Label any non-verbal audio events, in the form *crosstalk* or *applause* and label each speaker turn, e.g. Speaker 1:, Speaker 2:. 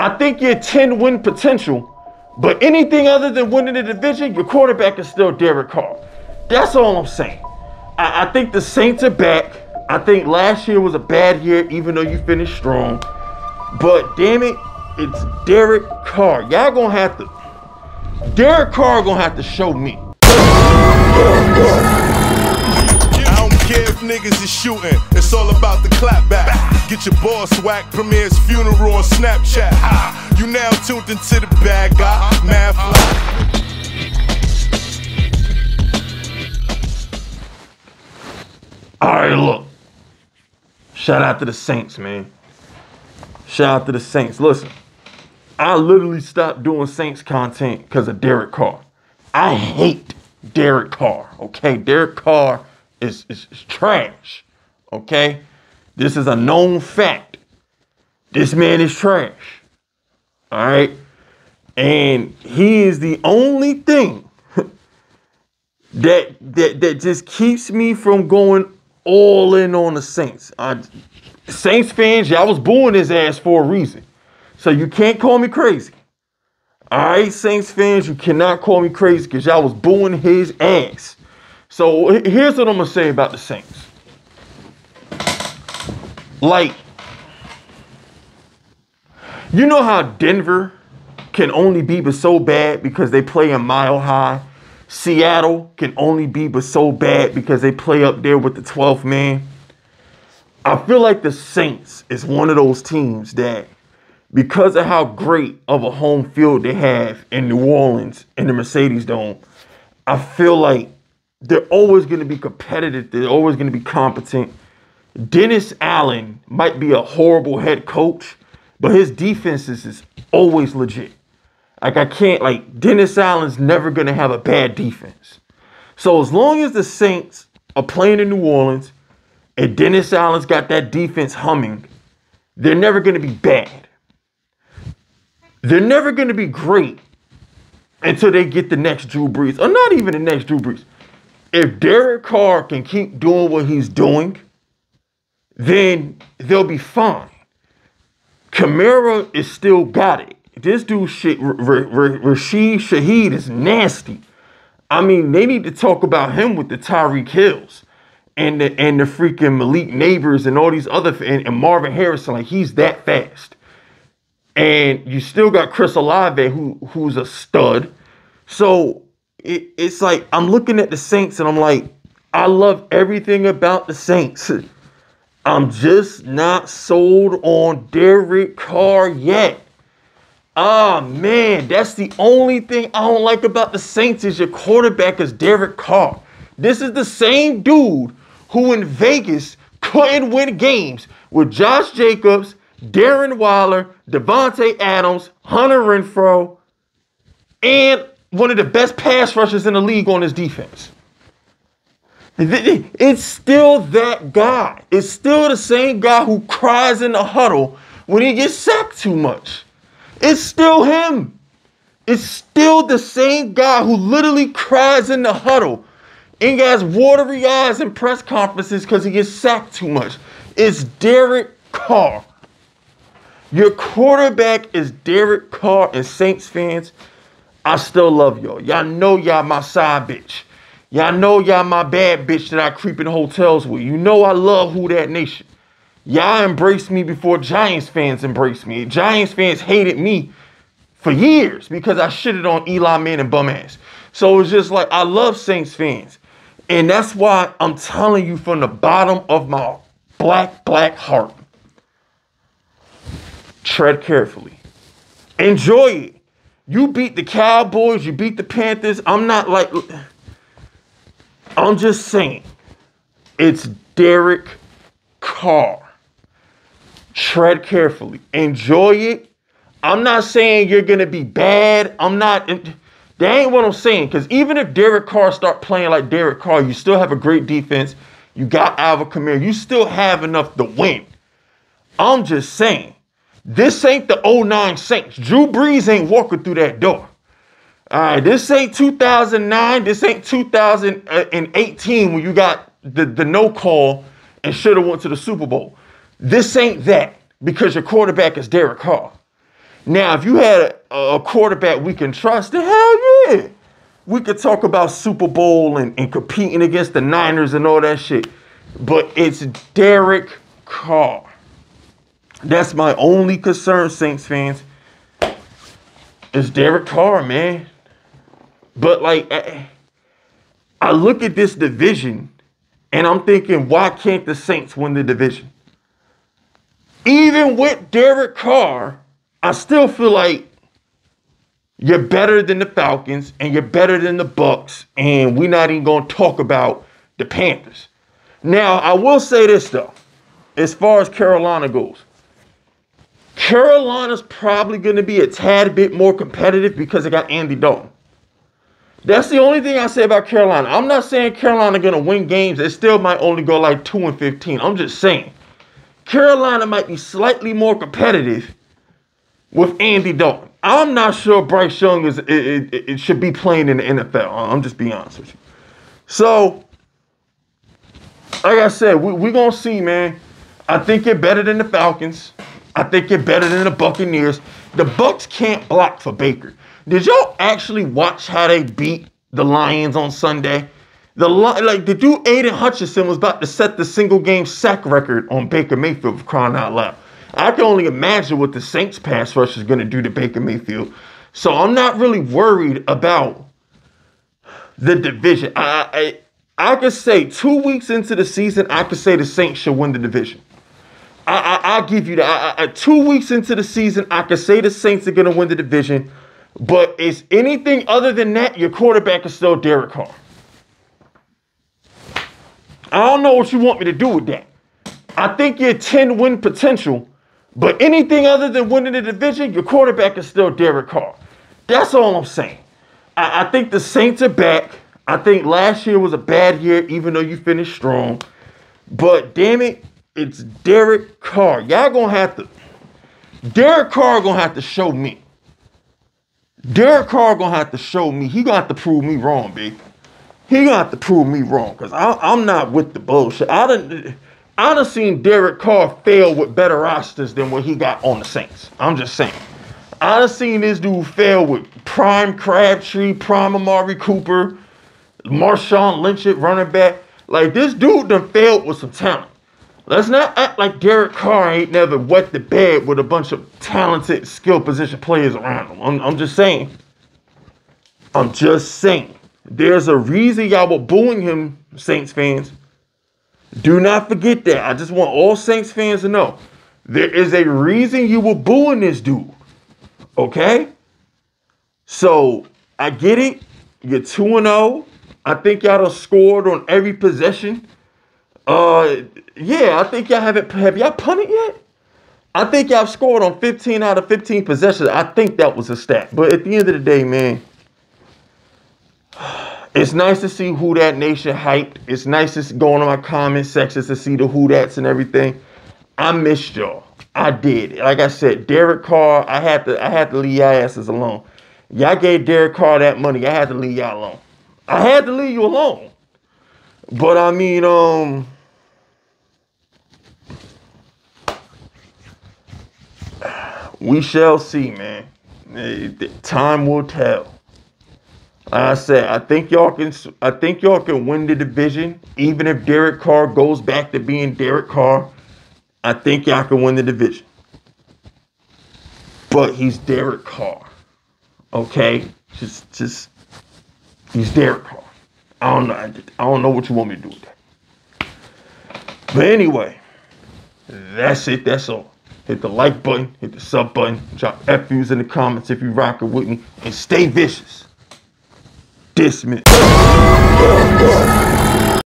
Speaker 1: I think you're 10 win potential, but anything other than winning the division, your quarterback is still Derek Carr. That's all I'm saying. I, I think the Saints are back. I think last year was a bad year, even though you finished strong. But damn it, it's Derek Carr. Y'all gonna have to. Derek Carr gonna have to show me.
Speaker 2: I don't care if niggas is shooting, it's all about the clap back. Get your boss whack, premieres funeral on Snapchat. Ah, you now tuned into the bad guy, mad fly.
Speaker 1: All right, look. Shout out to the Saints, man. Shout out to the Saints. Listen, I literally stopped doing Saints content because of Derek Carr. I hate Derek Carr. Okay, Derek Carr is, is, is trash. Okay, this is a known fact. This man is trash. All right, and he is the only thing *laughs* that that that just keeps me from going all in on the Saints. I, Saints fans, y'all was booing his ass for a reason. So you can't call me crazy. All right, Saints fans, you cannot call me crazy because y'all was booing his ass. So here's what I'm gonna say about the Saints. Like, you know how Denver can only be but so bad because they play in mile high. Seattle can only be but so bad because they play up there with the 12th man. I feel like the Saints is one of those teams that, because of how great of a home field they have in New Orleans in the Mercedes Dome, I feel like they're always going to be competitive. They're always going to be competent. Dennis Allen might be a horrible head coach, but his defenses is always legit. Like I can't like Dennis Allen's never gonna have a bad defense. So as long as the Saints are playing in New Orleans and Dennis Allen's got that defense humming, they're never gonna be bad. They're never gonna be great until they get the next Drew Brees, or not even the next Drew Brees. If Derek Carr can keep doing what he's doing, then they'll be fine. Kamara is still got it. This dude shit, R- R- Rashid Shaheed is nasty. I mean, they need to talk about him with the Tyreek Hills and the and the freaking Malik Nabers and all these other and, and Marvin Harrison. Like he's that fast. And you still got Chris Olave, who who's a stud. So it, it's like I'm looking at the Saints and I'm like, I love everything about the Saints. *laughs* I'm just not sold on Derek Carr yet. Ah man, that's the only thing I don't like about the Saints is your quarterback is Derek Carr. This is the same dude who in Vegas couldn't win games with Josh Jacobs, Darren Waller, Davante Adams, Hunter Renfrow, and one of the best pass rushers in the league on his defense. It's still that guy. It's still the same guy who cries in the huddle when he gets sacked too much. It's still him. It's still the same guy who literally cries in the huddle and has watery eyes in press conferences because he gets sacked too much. It's Derek Carr. Your quarterback is Derek Carr, and Saints fans, I still love y'all. Y'all know y'all my side bitch. Y'all know y'all my bad bitch that I creep in hotels with. You know I love Who Dat Nation. Y'all embraced me before Giants fans embraced me. Giants fans hated me for years because I shitted on Eli Manning bum ass. So it's just like I love Saints fans. And that's why I'm telling you from the bottom of my black, black heart. Tread carefully. Enjoy it. You beat the Cowboys, you beat the Panthers. I'm not like I'm just saying. It's Derek Carr. Tread carefully. Enjoy it. I'm not saying you're gonna be bad. I'm not. That ain't what I'm saying. Because even if Derek Carr start playing like Derek Carr, you still have a great defense. You got Alvin Kamara. You still have enough to win. I'm just saying. This ain't the 09 Saints. Drew Brees ain't walking through that door. All right, this ain't 2009. This ain't 2018 when you got the, the no call and should have went to the Super Bowl. This ain't that because your quarterback is Derek Carr. Now, if you had a, a quarterback we can trust, then hell yeah. We could talk about Super Bowl and, and competing against the Niners and all that shit. But it's Derek Carr. That's my only concern, Saints fans. It's Derek Carr, man. But like, I, look at this division and I'm thinking, why can't the Saints win the division? Even with Derek Carr, I still feel like you're better than the Falcons and you're better than the Bucks, and we're not even gonna talk about the Panthers. Now, I will say this though, as far as Carolina goes. Carolina's probably going to be a tad bit more competitive because they got Andy Dalton. That's the only thing I say about Carolina. I'm not saying Carolina going to win games. It still might only go like 2 and 15. I'm just saying Carolina might be slightly more competitive with Andy Dalton. I'm not sure Bryce Young is it, it, it should be playing in the NFL. I'm just being honest with you. So, like I said, we're we going to see, man. I think you're better than the Falcons. I think you're better than the Buccaneers. The Bucks can't block for Baker. Did y'all actually watch how they beat the Lions on Sunday? The like the dude Aidan Hutchinson was about to set the single game sack record on Baker Mayfield for crying out loud. I can only imagine what the Saints pass rush is going to do to Baker Mayfield. So I'm not really worried about the division. I I, I could say two weeks into the season, I could say the Saints should win the division. I, will give you that. I, I, two weeks into the season, I can say the Saints are going to win the division. But is anything other than that, your quarterback is still Derek Carr. I don't know what you want me to do with that. I think you're 10 win potential, but anything other than winning the division, your quarterback is still Derek Carr. That's all I'm saying. I, I think the Saints are back. I think last year was a bad year, even though you finished strong. But damn it, it's Derek Carr. Y'all gonna have to. Derek Carr gonna have to show me. Derek Carr gonna have to show me. He gonna have to prove me wrong, big. He gonna have to prove me wrong, cause I, I'm not with the bullshit. I done, I done seen Derek Carr fail with better rosters than what he got on the Saints. I'm just saying. I done seen this dude fail with prime Crabtree, prime Amari Cooper, Marshawn Lynch at running back. Like this dude done failed with some talent. Let's not act like Derek Carr ain't never wet the bed with a bunch of talented skill position players around him. I'm, I'm just saying. I'm just saying. There's a reason y'all were booing him, Saints fans. Do not forget that. I just want all Saints fans to know. There is a reason you were booing this dude. Okay? So, I get it. You're 2 0. I think y'all have scored on every possession. Uh, yeah, I think y'all haven't. Have y'all punted yet? I think y'all scored on 15 out of 15 possessions. I think that was a stat. But at the end of the day, man, it's nice to see who dat nation hyped. It's nice to go on my comment sections to see the who that's and everything. I missed y'all. I did. Like I said, Derek Carr, I had to I had to leave y'all asses alone. Y'all gave Derek Carr that money. I had to leave y'all alone. I had to leave you alone. But I mean, um, we shall see, man. Time will tell. Like I said, I think y'all can. I think y'all can win the division, even if Derek Carr goes back to being Derek Carr. I think y'all can win the division, but he's Derek Carr. Okay, just, just he's Derek Carr. I don't know. I don't know what you want me to do with that. But anyway, that's it. That's all. Hit the like button, hit the sub button, drop FUs in the comments if you rockin' with me, and stay vicious. Dismiss.